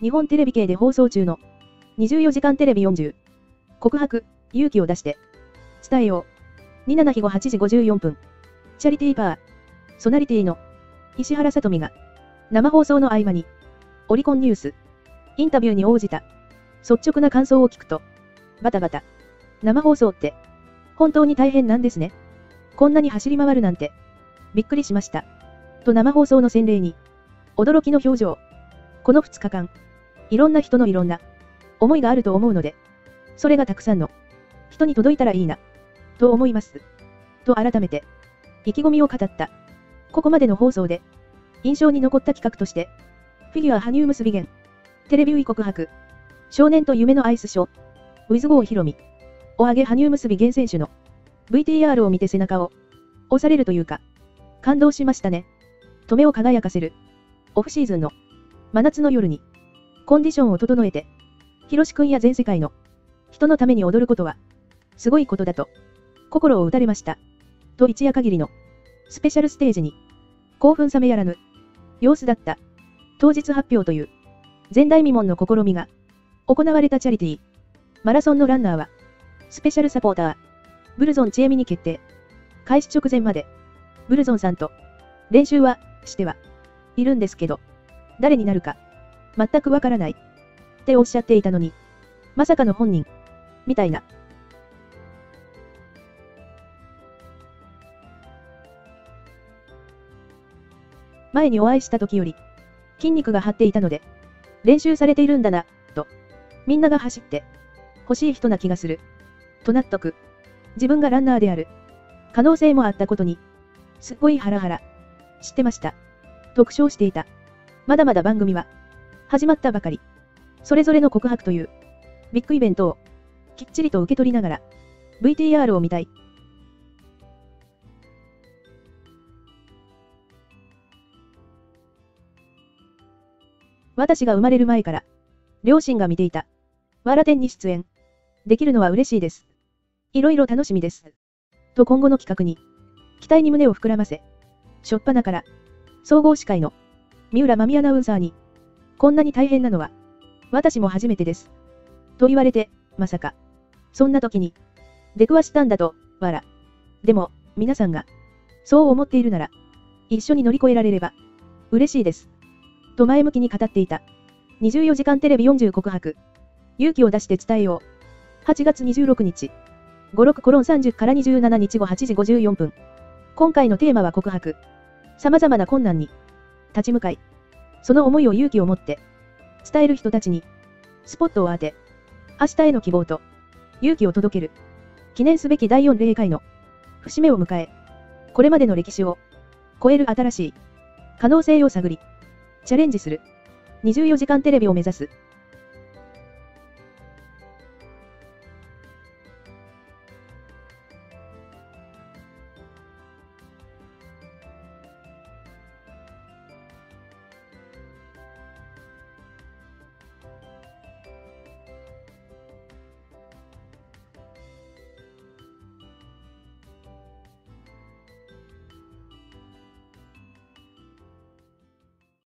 日本テレビ系で放送中の24時間テレビ40告白、勇気を出して伝えよう。27日後8時54分。チャリティーパー。ソナリティの石原さとみが生放送の合間にオリコンニュースインタビューに応じた率直な感想を聞くとバタバタ生放送って本当に大変なんですね。こんなに走り回るなんてびっくりしました。と生放送の洗礼に驚きの表情。この2日間いろんな人のいろんな思いがあると思うので、それがたくさんの人に届いたらいいな、と思います。と改めて、意気込みを語った。ここまでの放送で、印象に残った企画として、フィギュア羽生結び弦、テレビウィ告白、少年と夢のアイスショー、ウィズゴーヒロミ、お上げ羽生結び弦選手の VTR を見て背中を押されるというか、感動しましたね。と目を輝かせる。オフシーズンの真夏の夜に、コンディションを整えて、ひろしくんや全世界の人のために踊ることは、すごいことだと、心を打たれました。と一夜限りのスペシャルステージに、興奮冷めやらぬ様子だった。当日発表という前代未聞の試みが行われたチャリティーマラソンのランナーは、スペシャルサポーター、ブルゾンチエミに決定。開始直前まで、ブルゾンさんと練習はしてはいるんですけど、誰になるか全くわからない。っておっしゃっていたのに、まさかの本人、みたいな。前にお会いした時より、筋肉が張っていたので、練習されているんだな、と。みんなが走って、欲しい人な気がする。と納得。自分がランナーである。可能性もあったことに、すっごいハラハラ。知ってました。特徴していた。まだまだ番組は、始まったばかり。それぞれの告白という、ビッグイベントを、きっちりと受け取りながら、VTR を見たい。私が生まれる前から、両親が見ていた。わら展に出演。できるのは嬉しいです。いろいろ楽しみです。と今後の企画に、期待に胸を膨らませ、しょっぱなから、総合司会の、三浦真美アナウンサーに、こんなに大変なのは、私も初めてです。と言われて、まさか。そんな時に、出くわしたんだと、わら。でも、皆さんが、そう思っているなら、一緒に乗り越えられれば、嬉しいです。と前向きに語っていた。24時間テレビ40告白。勇気を出して伝えよう。8月26日。56コロン30から27日後8時54分。今回のテーマは告白。様々な困難に立ち向かい、その思いを勇気を持って伝える人たちにスポットを当て、明日への希望と勇気を届ける。記念すべき第4例会の節目を迎え、これまでの歴史を超える新しい可能性を探り、チャレンジする24時間テレビを目指す